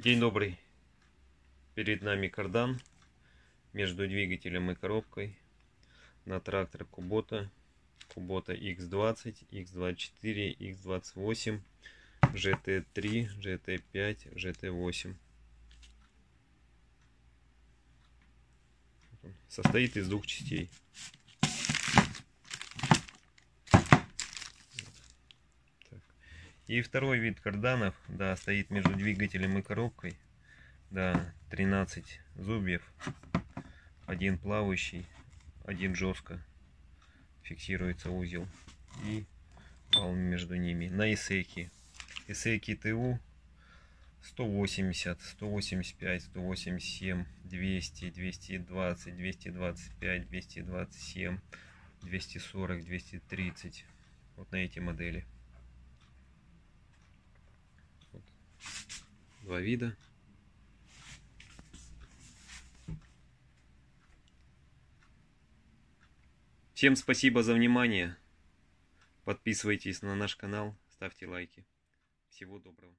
День добрый. Перед нами кардан между двигателем и коробкой на трактор Кубота. Кубота X20, X24, X28, GT3, GT5, GT8. Состоит из двух частей. И второй вид карданов, да, стоит между двигателем и коробкой. Да, 13 зубьев. Один плавающий, один жестко. Фиксируется узел. И пал между ними. На исеки. Исеки ТУ 180, 185, 187, 200, 220, 225, 227, 240, 230. Вот на эти модели. Два вида. Всем спасибо за внимание. Подписывайтесь на наш канал, ставьте лайки. Всего доброго.